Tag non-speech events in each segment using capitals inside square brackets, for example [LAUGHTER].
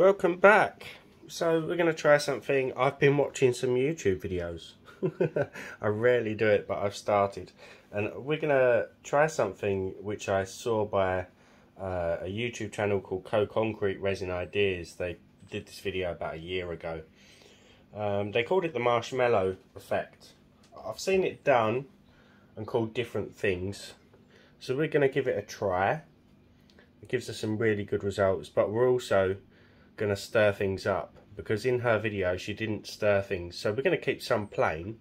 Welcome back. So we're going to try something. I've been watching some YouTube videos. [LAUGHS] I rarely do it, but I've started. And we're going to try something which I saw by uh, a YouTube channel called Co Concrete Resin Ideas. They did this video about a year ago. Um, they called it the marshmallow effect. I've seen it done and called different things. So we're going to give it a try. It gives us some really good results, but we're also going to stir things up because in her video she didn't stir things. So we're going to keep some plain,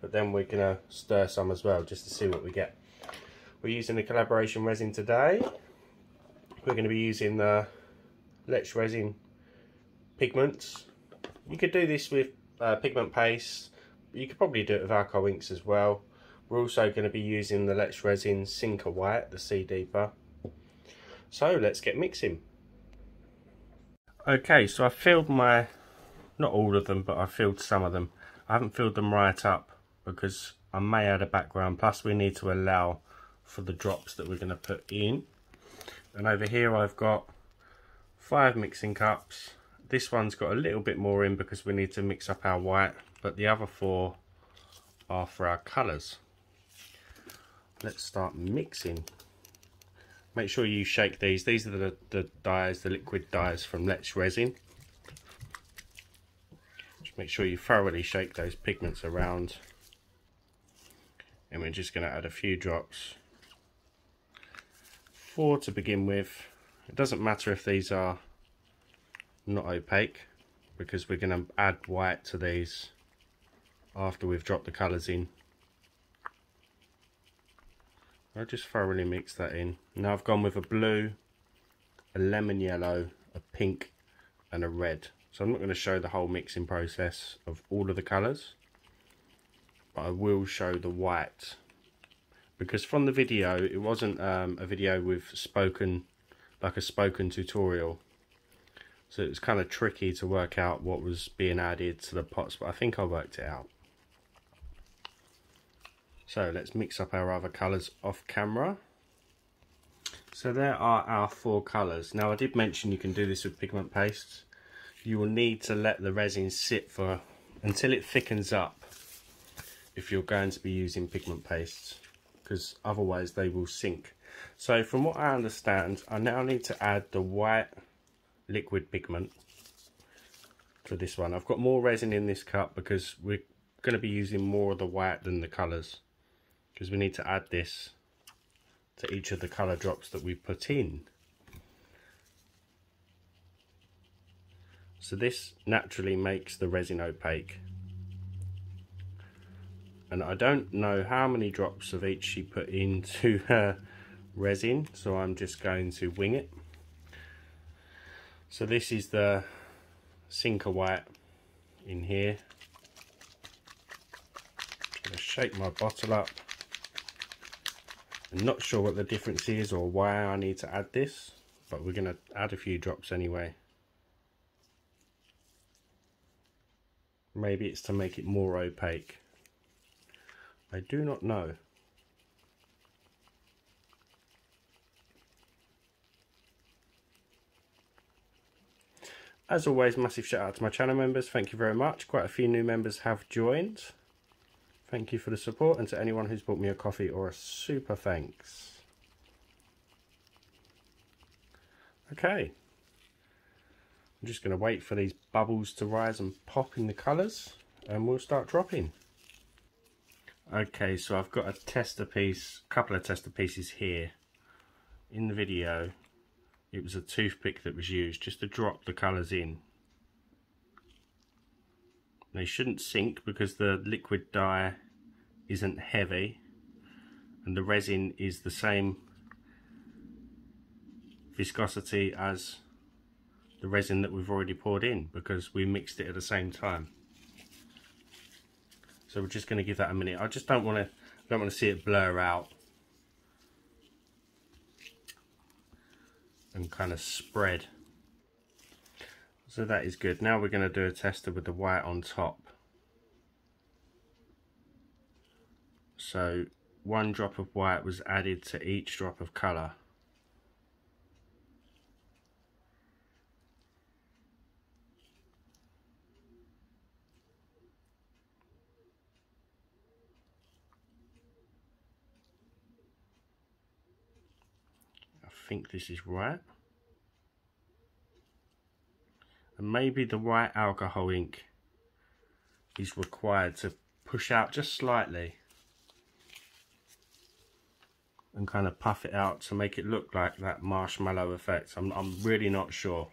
but then we're going to stir some as well just to see what we get. We're using the collaboration resin today. We're going to be using the Let's Resin pigments. You could do this with uh, pigment paste. You could probably do it with alcohol inks as well. We're also going to be using the Let's Resin Sinker White, the Sea Deeper. So let's get mixing. Okay, so I filled my, not all of them, but I filled some of them. I haven't filled them right up because I may add a background. Plus we need to allow for the drops that we're going to put in. And over here I've got five mixing cups. This one's got a little bit more in because we need to mix up our white, but the other four are for our colours. Let's start mixing. Make sure you shake these. These are the, the dyes, the liquid dyes from Let's Resin. Just make sure you thoroughly shake those pigments around. And we're just going to add a few drops. Four to begin with. It doesn't matter if these are not opaque because we're going to add white to these after we've dropped the colours in. I'll just thoroughly mix that in. Now I've gone with a blue, a lemon yellow, a pink and a red. So I'm not going to show the whole mixing process of all of the colours. But I will show the white. Because from the video, it wasn't um, a video with spoken, like a spoken tutorial. So it was kind of tricky to work out what was being added to the pots, but I think I worked it out. So let's mix up our other colours off camera. So there are our four colours. Now I did mention you can do this with pigment pastes. You will need to let the resin sit for until it thickens up if you're going to be using pigment pastes because otherwise they will sink. So from what I understand, I now need to add the white liquid pigment to this one. I've got more resin in this cup because we're going to be using more of the white than the colours because we need to add this to each of the colour drops that we put in. So this naturally makes the resin opaque. And I don't know how many drops of each she put into [LAUGHS] her resin, so I'm just going to wing it. So this is the Sinker White in here. I'm going to shake my bottle up. I'm not sure what the difference is or why I need to add this, but we're going to add a few drops anyway. Maybe it's to make it more opaque. I do not know. As always, massive shout out to my channel members. Thank you very much. Quite a few new members have joined. Thank you for the support and to anyone who's bought me a coffee or a super thanks. Okay. I'm just going to wait for these bubbles to rise and pop in the colours and we'll start dropping. Okay, so I've got a tester piece, a couple of tester pieces here. In the video, it was a toothpick that was used just to drop the colours in they shouldn't sink because the liquid dye isn't heavy and the resin is the same viscosity as the resin that we've already poured in because we mixed it at the same time. So we're just going to give that a minute. I just don't want to don't want to see it blur out and kind of spread so that is good. Now we're going to do a tester with the white on top. So one drop of white was added to each drop of colour I think this is right. And maybe the white alcohol ink is required to push out just slightly and kind of puff it out to make it look like that marshmallow effect. I'm, I'm really not sure.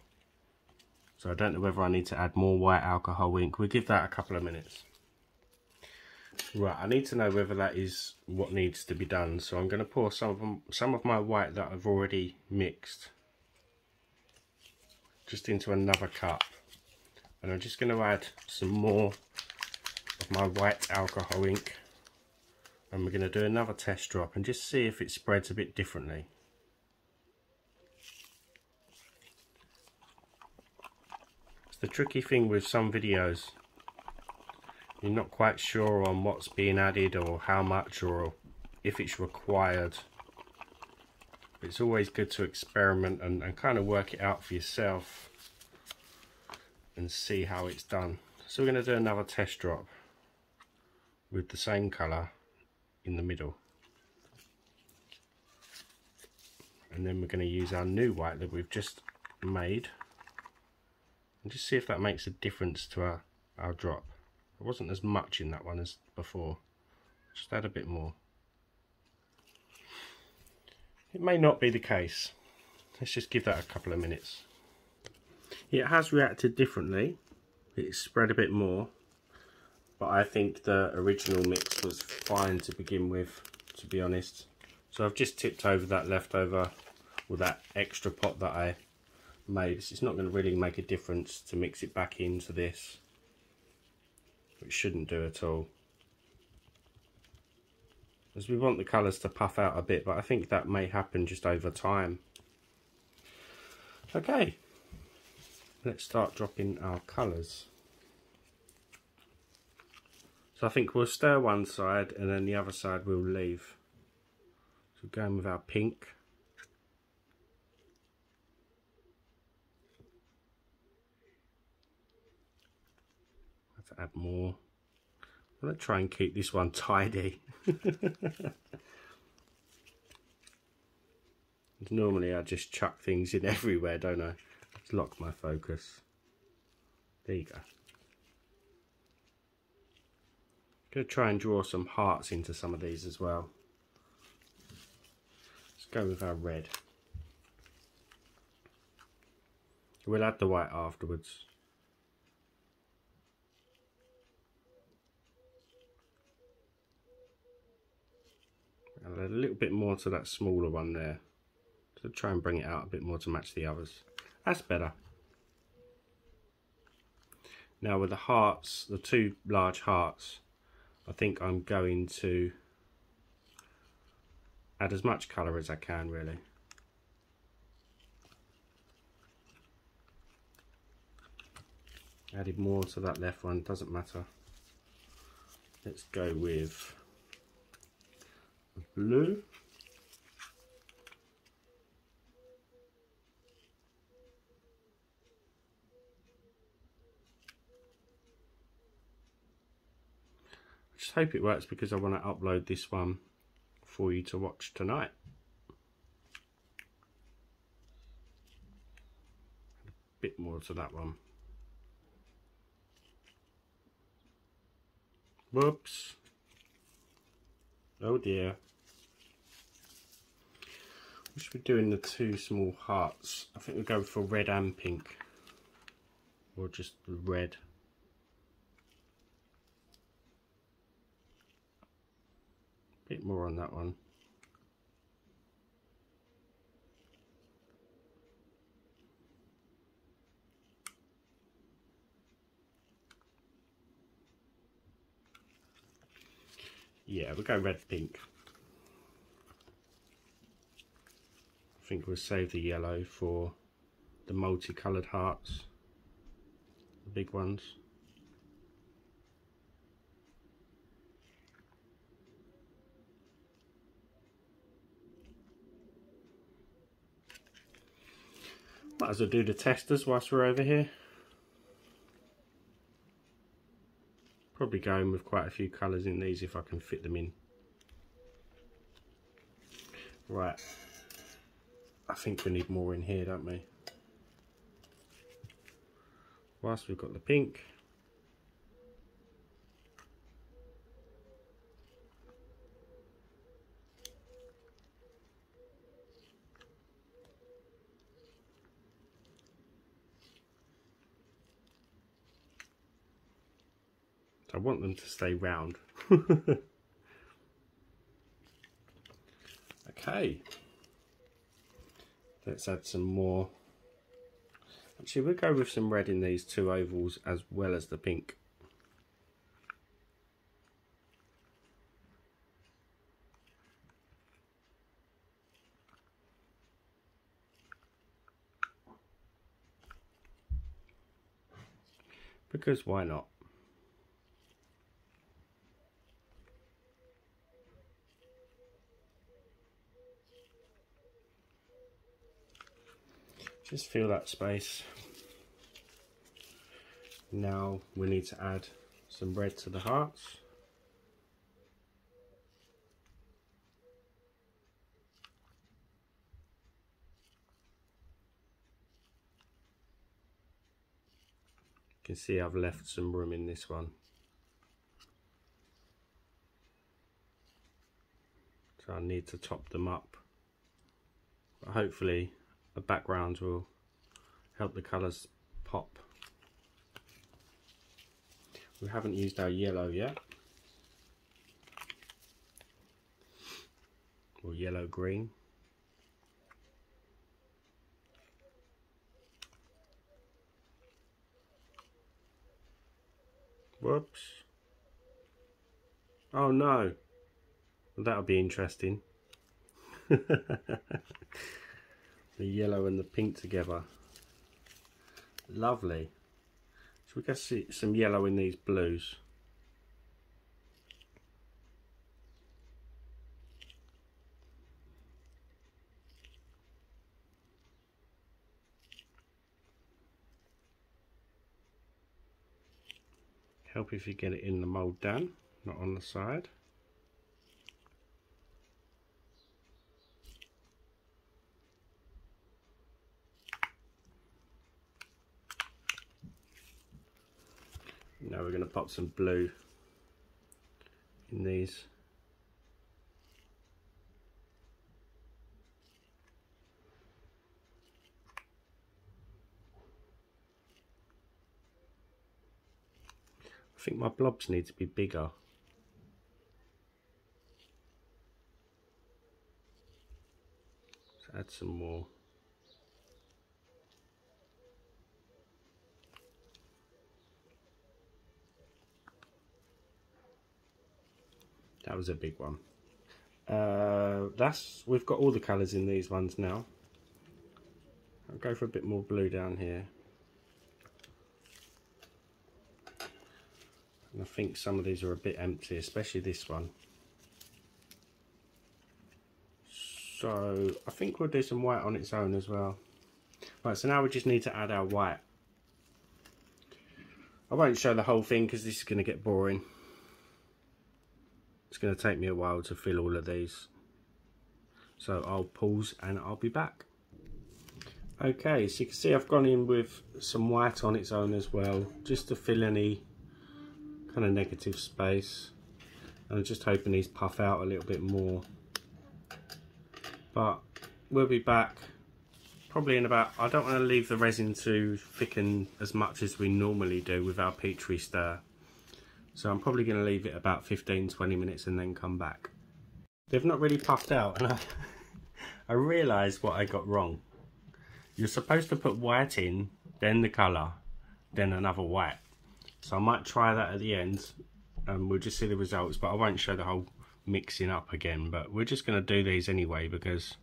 So I don't know whether I need to add more white alcohol ink. We'll give that a couple of minutes. Right, I need to know whether that is what needs to be done. So I'm going to pour some of, some of my white that I've already mixed just into another cup. And I'm just going to add some more of my white alcohol ink and we're going to do another test drop and just see if it spreads a bit differently. It's the tricky thing with some videos. You're not quite sure on what's being added or how much or if it's required. It's always good to experiment and, and kind of work it out for yourself and see how it's done. So we're going to do another test drop with the same colour in the middle. And then we're going to use our new white that we've just made and just see if that makes a difference to our, our drop. There wasn't as much in that one as before. Just add a bit more. It may not be the case. Let's just give that a couple of minutes. It has reacted differently. It's spread a bit more but I think the original mix was fine to begin with to be honest so I've just tipped over that leftover with that extra pot that I made it's not going to really make a difference to mix it back into this it shouldn't do at all as we want the colours to puff out a bit but I think that may happen just over time okay let's start dropping our colours so I think we'll stir one side and then the other side we'll leave. So going with our pink. Add more. I'm going to try and keep this one tidy. [LAUGHS] Normally I just chuck things in everywhere, don't I? Let's lock my focus. There you go. Going to try and draw some hearts into some of these as well. Let's go with our red. We'll add the white afterwards. Add a little bit more to that smaller one there. To try and bring it out a bit more to match the others. That's better. Now with the hearts, the two large hearts, I think I'm going to add as much colour as I can really. Added more to that left one, doesn't matter. Let's go with blue. just hope it works because I want to upload this one for you to watch tonight. A bit more to that one. Whoops. Oh dear. We should be doing the two small hearts. I think we're going for red and pink. Or just red. A bit more on that one. Yeah, we'll go red pink. I think we'll save the yellow for the multicoloured hearts, the big ones. Might as well do the testers whilst we're over here. Probably going with quite a few colours in these if I can fit them in. Right. I think we need more in here, don't we? Whilst we've got the pink, I want them to stay round. [LAUGHS] okay. Let's add some more. Actually, we'll go with some red in these two ovals as well as the pink. Because why not? Just feel that space. Now we need to add some red to the hearts. You can see I've left some room in this one. So I need to top them up. But hopefully the background will help the colours pop. We haven't used our yellow yet. Or yellow green. Whoops. Oh no. That'll be interesting. [LAUGHS] the yellow and the pink together. Lovely. So we get see some yellow in these blues. Help if you get it in the mould down, not on the side. Now we're going to pop some blue in these. I think my blobs need to be bigger. Let's add some more. That was a big one. Uh, that's we've got all the colours in these ones now. I'll go for a bit more blue down here. And I think some of these are a bit empty, especially this one. So I think we'll do some white on its own as well. Right, so now we just need to add our white. I won't show the whole thing because this is going to get boring. It's going to take me a while to fill all of these. So I'll pause and I'll be back. Okay, so you can see I've gone in with some white on its own as well, just to fill any kind of negative space. And I'm just hoping these puff out a little bit more. But we'll be back probably in about, I don't want to leave the resin to thicken as much as we normally do with our Petri stir. So I'm probably going to leave it about 15-20 minutes and then come back. They've not really puffed out and I, [LAUGHS] I realised what I got wrong. You're supposed to put white in, then the colour, then another white. So I might try that at the end and we'll just see the results but I won't show the whole mixing up again but we're just going to do these anyway because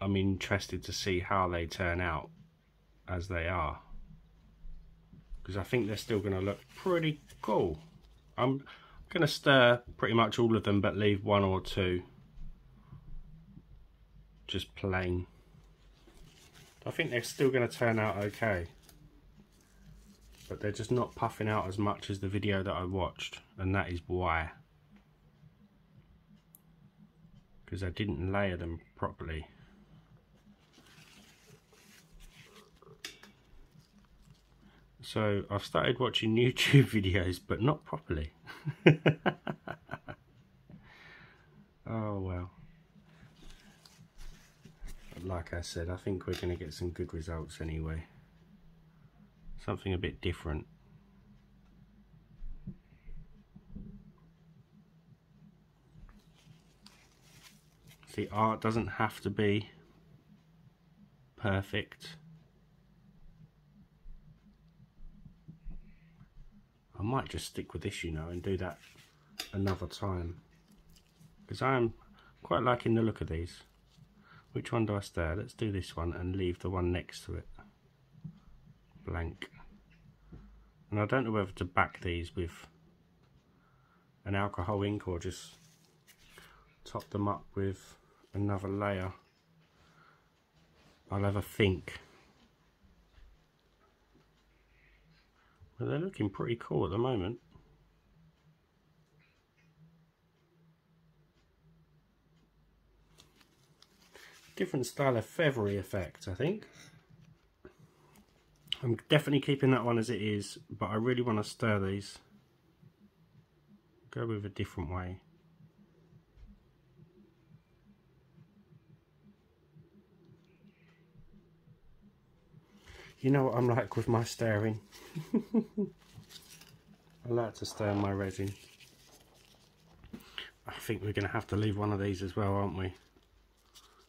I'm interested to see how they turn out as they are because I think they're still going to look pretty cool. I'm going to stir pretty much all of them but leave one or two just plain. I think they're still going to turn out okay. But they're just not puffing out as much as the video that I watched and that is why. Because I didn't layer them properly. So I've started watching [LAUGHS] YouTube videos, but not properly. [LAUGHS] oh well. Like I said, I think we're going to get some good results anyway. Something a bit different. The art doesn't have to be perfect. I might just stick with this, you know, and do that another time. Because I am quite liking the look of these. Which one do I stare? Let's do this one and leave the one next to it blank. And I don't know whether to back these with an alcohol ink or just top them up with another layer. I'll have a think. But they're looking pretty cool at the moment. Different style of feathery effect, I think. I'm definitely keeping that one as it is, but I really want to stir these. Go with a different way. You know what I'm like with my stirring. [LAUGHS] I like to stir my resin. I think we're going to have to leave one of these as well, aren't we?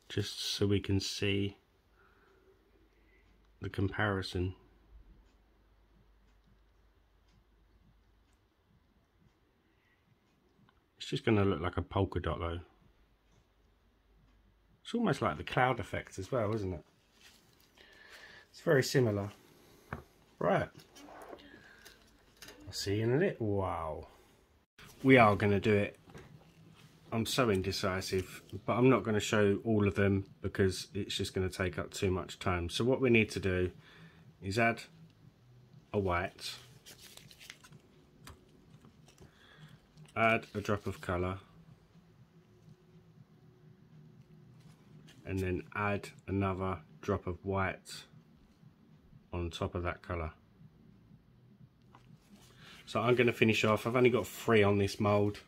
Just so we can see the comparison. It's just going to look like a polka dot though. It's almost like the cloud effect as well, isn't it? It's very similar. Right. I'll see you in a little Wow. We are going to do it. I'm so indecisive, but I'm not going to show all of them because it's just going to take up too much time. So what we need to do is add a white add a drop of colour and then add another drop of white on top of that colour. So I'm going to finish off, I've only got three on this mould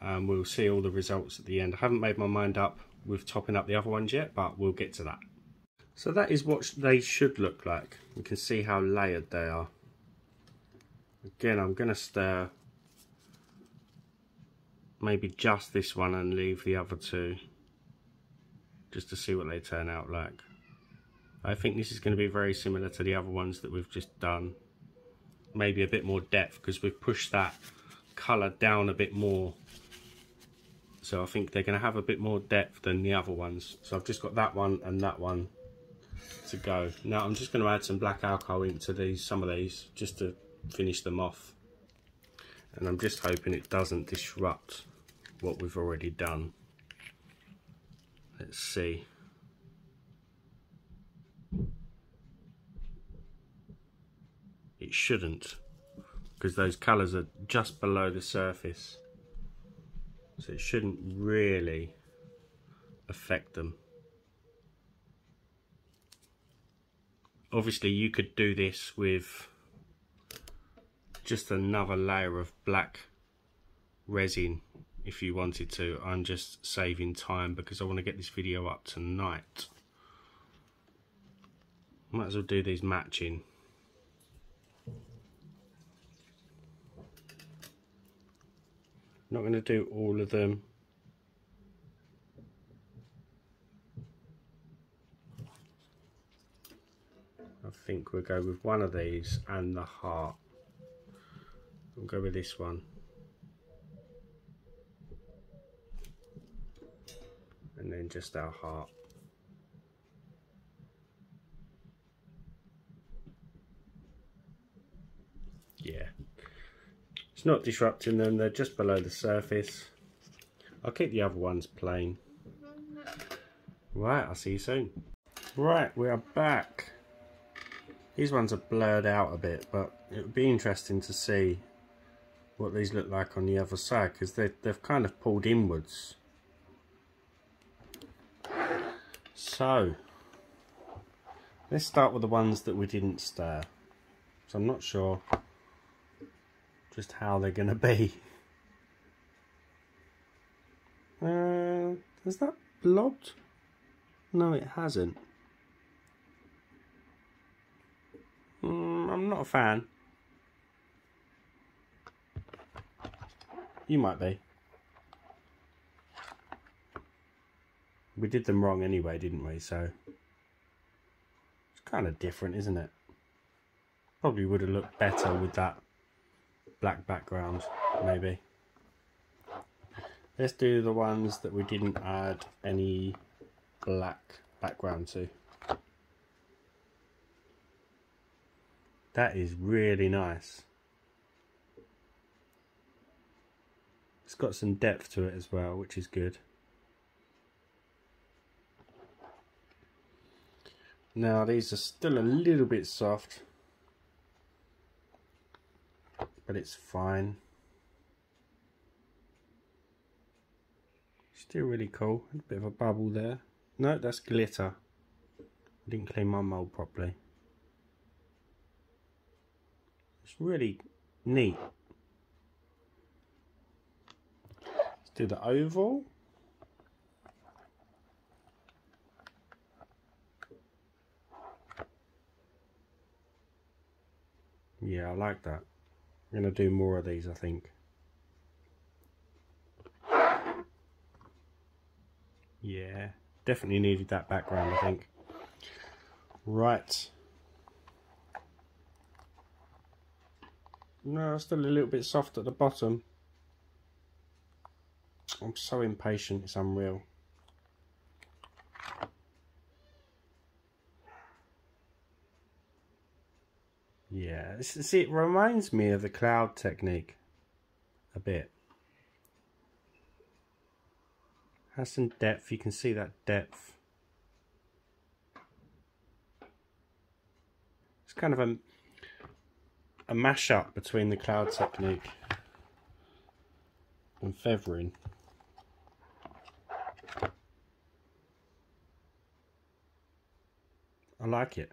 and we'll see all the results at the end. I haven't made my mind up with topping up the other ones yet but we'll get to that. So that is what they should look like. You can see how layered they are. Again I'm going to stir maybe just this one and leave the other two just to see what they turn out like. I think this is going to be very similar to the other ones that we've just done. Maybe a bit more depth because we've pushed that colour down a bit more. So I think they're going to have a bit more depth than the other ones. So I've just got that one and that one to go. Now I'm just going to add some black alcohol into these, some of these, just to finish them off. And I'm just hoping it doesn't disrupt what we've already done. Let's see. It shouldn't because those colours are just below the surface. So it shouldn't really affect them. Obviously you could do this with just another layer of black resin if you wanted to. I'm just saving time because I want to get this video up tonight. Might as well do these matching. Not going to do all of them. I think we'll go with one of these and the heart. We'll go with this one. and then just our heart. Yeah, it's not disrupting them, they're just below the surface. I'll keep the other ones plain. Right, I'll see you soon. Right, we are back. These ones are blurred out a bit, but it would be interesting to see what these look like on the other side because they've kind of pulled inwards So, let's start with the ones that we didn't stir. So I'm not sure just how they're going to be. [LAUGHS] Uh, has that blobbed? No, it hasn't. Mm, I'm not a fan. You might be. We did them wrong anyway, didn't we? So it's kind of different, isn't it? Probably would have looked better with that black background, maybe. Let's do the ones that we didn't add any black background to. That is really nice. It's got some depth to it as well, which is good. Now these are still a little bit soft, but it's fine. Still really cool. A bit of a bubble there. No, that's glitter. I didn't clean my mould properly. It's really neat. Let's do the oval. Yeah, I like that. I'm going to do more of these, I think. Yeah, definitely needed that background, I think. Right. No, still a little bit soft at the bottom. I'm so impatient, it's unreal. See, it reminds me of the cloud technique a bit. Has some depth, you can see that depth. It's kind of a, a mash-up between the cloud technique and feathering. I like it.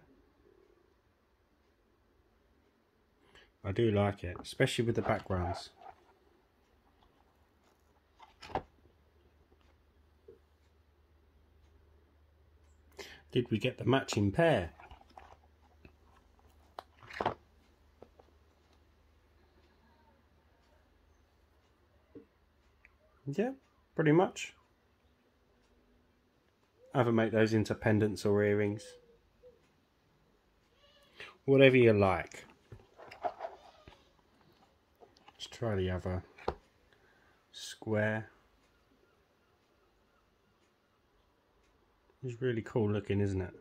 I do like it, especially with the backgrounds. Did we get the matching pair? Yeah, pretty much. Either make those into pendants or earrings. Whatever you like. Let's try the other square. It's really cool looking, isn't it?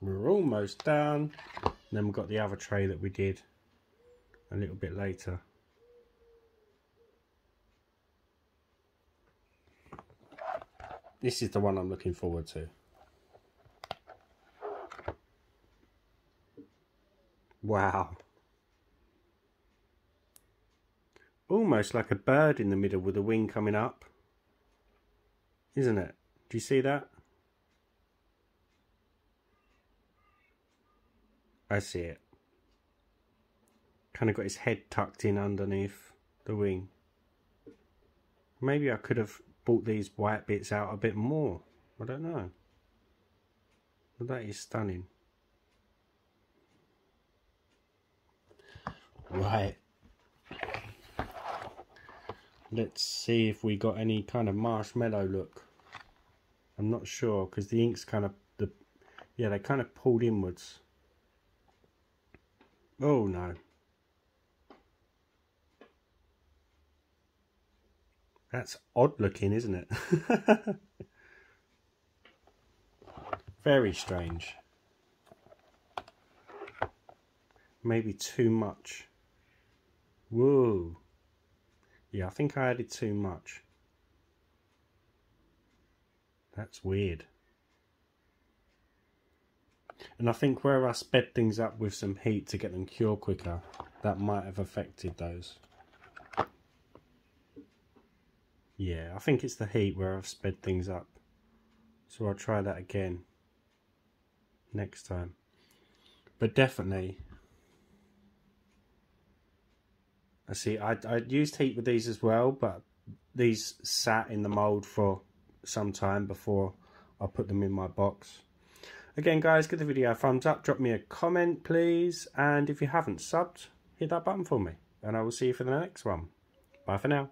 We're almost done. Then we've got the other tray that we did a little bit later. This is the one I'm looking forward to. Wow. Almost like a bird in the middle with a wing coming up. Isn't it? Do you see that? I see it. Kind of got his head tucked in underneath the wing. Maybe I could have brought these white bits out a bit more. I don't know. But that is stunning. Right. Let's see if we got any kind of marshmallow look. I'm not sure because the ink's kind of the yeah they kind of pulled inwards. Oh no. That's odd looking, isn't it? [LAUGHS] Very strange. Maybe too much. Whoa. Yeah, I think I added too much. That's weird. And I think where I sped things up with some heat to get them cure quicker, that might have affected those. Yeah, I think it's the heat where I've sped things up. So I'll try that again next time. But definitely, I see, I, I used heat with these as well, but these sat in the mould for some time before I put them in my box. Again, guys, give the video a thumbs up, drop me a comment, please, and if you haven't subbed, hit that button for me, and I will see you for the next one. Bye for now.